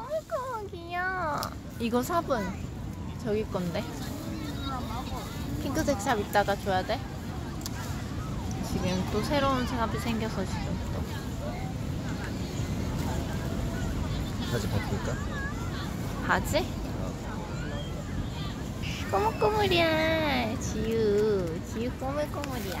꼬물꼬물 귀여워. 이거 사분. 저기 건데. 핑크색 샵 이따가 줘야 돼. 지금 또 새로운 샵이 생겨서 지금 또. 다시 바꿀까? 바지? 꼬물꼬물이야. 지유. 지유 꼬물꼬물이야.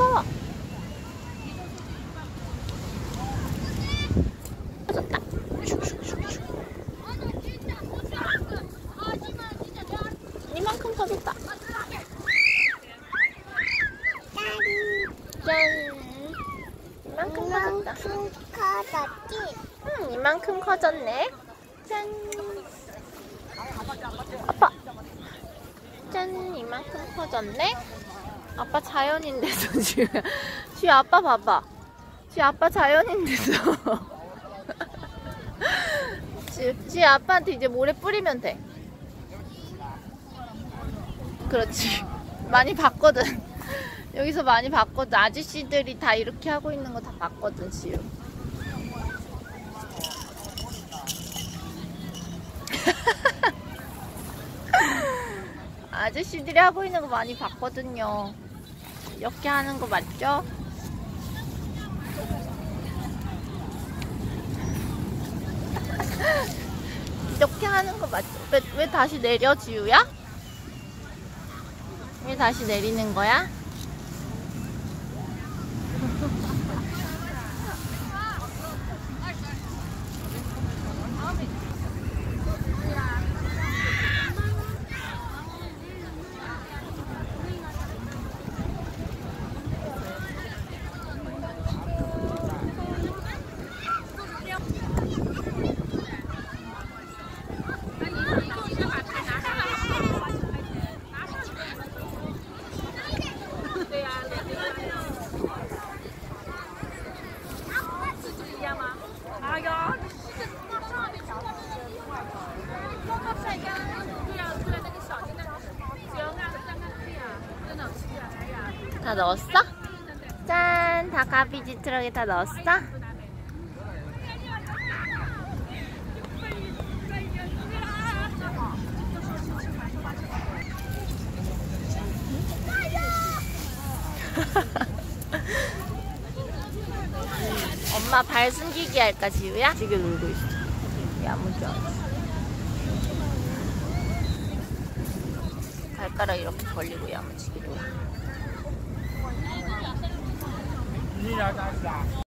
뜨거워. 터졌다. 이만큼 터졌다. 짠. 이만큼. 커졌지? 응, 이만큼 커졌네. 짠. 아빠. 짠, 이만큼 커졌네. 아빠 자연인데서 지금. 지 아빠 봐봐. 지 아빠 자연인데서. 지, 지 아빠한테 이제 모래 뿌리면 돼. 그렇지. 많이 봤거든. 여기서 많이 봤거든. 아저씨들이 다 이렇게 하고 있는 거 다 봤거든, 지우. 아저씨들이 하고 있는 거 많이 봤거든요. 이렇게 하는 거 맞죠? 이렇게 하는 거 맞죠? 왜, 왜 다시 내려, 지우야? 왜 다시 내리는 거야? 다 넣었어? 짠! 다 가비지 트럭에 다 넣었어? 엄마 발 숨기기 할까 지우야? 지금 놀고 있어 야무져 발가락 이렇게 벌리고 야무지게 놀아 你也干啥